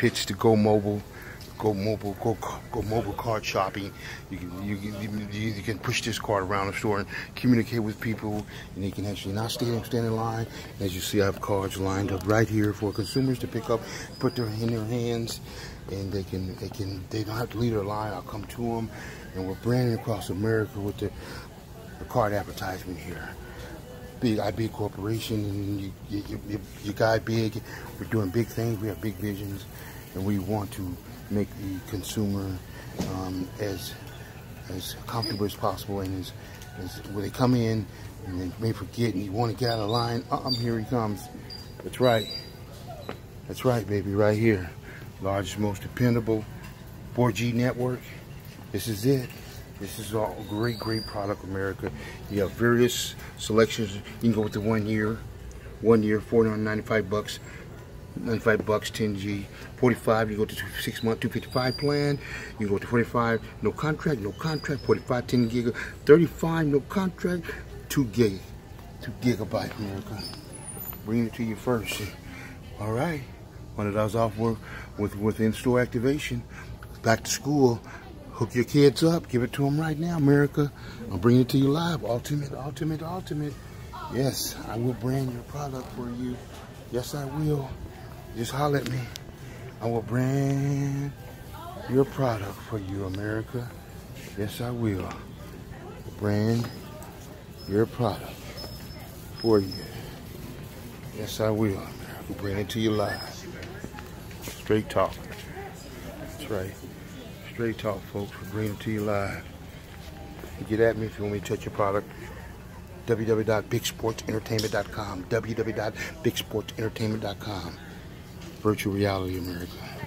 pitch to go mobile, go mobile, go go mobile card shopping. You can you, you, you can push this card around the store and communicate with people, and they can actually not stand stand in line. As you see, I have cards lined up right here for consumers to pick up, put their in their hands, and they can they can they don't have to leave their line. I'll come to them, and we're branding across America with the, the card advertisement here big IB corporation and you, you, you, you got big. We're doing big things. We have big visions and we want to make the consumer um, as as comfortable as possible and as, as when they come in and they may forget and you want to get out of line, um, here he comes. That's right. That's right, baby, right here. Largest, most dependable 4G network. This is it. This is all great, great product, America. You have various selections. You can go with the one year, one year, 495 bucks, 95 bucks, 10G. 45, you go to six month, 255 plan. You go to 45, no contract, no contract. 45, 10 gig. 35, no contract, 2 gig, 2 gigabyte, America. Bring it to you first. All right, $100 off work with, with in-store activation. Back to school. Hook your kids up. Give it to them right now, America. I'm bringing it to you live. Ultimate, ultimate, ultimate. Yes, I will brand your product for you. Yes, I will. Just holler at me. I will brand your product for you, America. Yes, I will. Brand your product for you. Yes, I will, America. Bring it to you live. Straight talk. That's right. Straight talk, folks. We're bringing it to you live. Get at me if you want me to touch your product. www.bigsportsentertainment.com. www.bigsportsentertainment.com. Virtual Reality America.